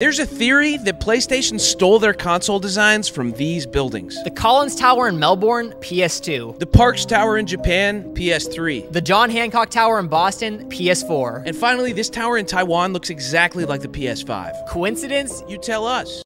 There's a theory that PlayStation stole their console designs from these buildings. The Collins Tower in Melbourne, PS2. The Parks Tower in Japan, PS3. The John Hancock Tower in Boston, PS4. And finally, this tower in Taiwan looks exactly like the PS5. Coincidence? You tell us.